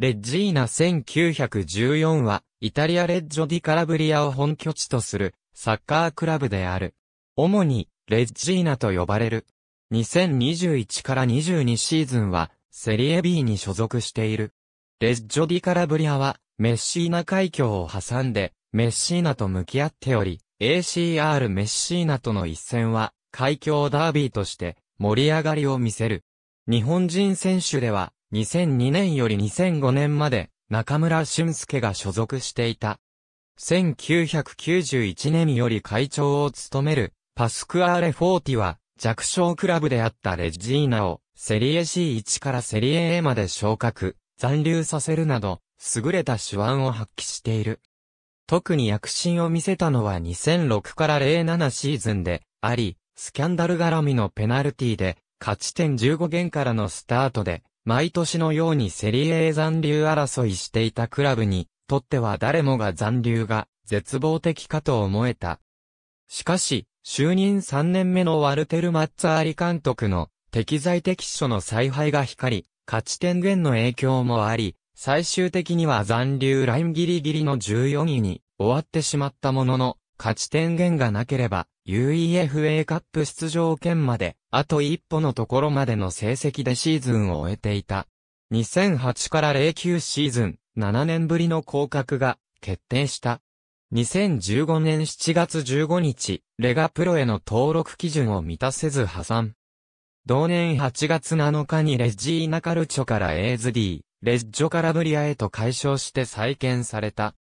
レッジーナ1914は、イタリアレッジョディカラブリアを本拠地とする、サッカークラブである。主に、レッジーナと呼ばれる。2021から22シーズンは、セリエ B に所属している。レッジョディカラブリアは、メッシーナ海峡を挟んで、メッシーナと向き合っており、ACR メッシーナとの一戦は、海峡ダービーとして盛り上がりを見せる。日本人選手では、2002年より2005年まで中村俊介が所属していた。1991年より会長を務めるパスクアーレ40は弱小クラブであったレジーナをセリエ C1 からセリエ A まで昇格、残留させるなど優れた手腕を発揮している。特に躍進を見せたのは2006から07シーズンであり、スキャンダル絡みのペナルティで勝ち点15減からのスタートで毎年のようにセリエ残留争いしていたクラブにとっては誰もが残留が絶望的かと思えた。しかし、就任3年目のワルテル・マッツァーリ監督の適材適所の采配が光り、勝ち点減の影響もあり、最終的には残留ラインギリギリの14位に終わってしまったものの、勝ち点減がなければ、UEFA カップ出場権まで、あと一歩のところまでの成績でシーズンを終えていた。2008から09シーズン、7年ぶりの降格が決定した。2015年7月15日、レガプロへの登録基準を満たせず破産。同年8月7日にレッジーナカルチョからエーズ D、レッジョカラブリアへと改称して再建された。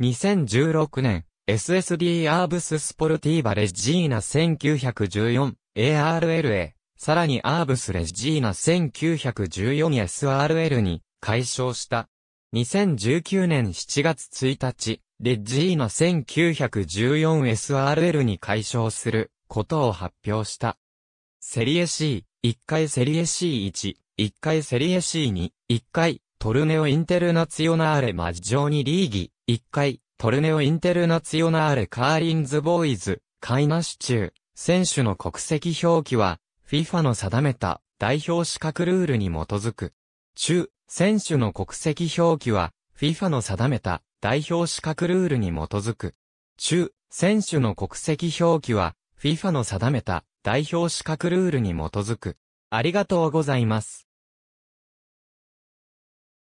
2016年、SSD アーブススポルティーバレジーナ1914 ARLA、さらにアーブスレジーナ 1914SRL に解消した。2019年7月1日、レッジーナ 1914SRL に解消することを発表した。セリエ C、1回セリエ C1、1回セリエ C2、1回トルネオインテルナツィオナーレマジョーニリーギ、1回トルネオインテルナツィオナーレカーリンズボーイズ、カイナシチュー、選手の国籍表記は、FIFA の定めた代表資格ルールに基づく。中、選手の国籍表記は、FIFA の定めた代表資格ルールに基づく。中、選手の国籍表記は、FIFA の定めた代表資格ルールに基づく。ありがとうございます。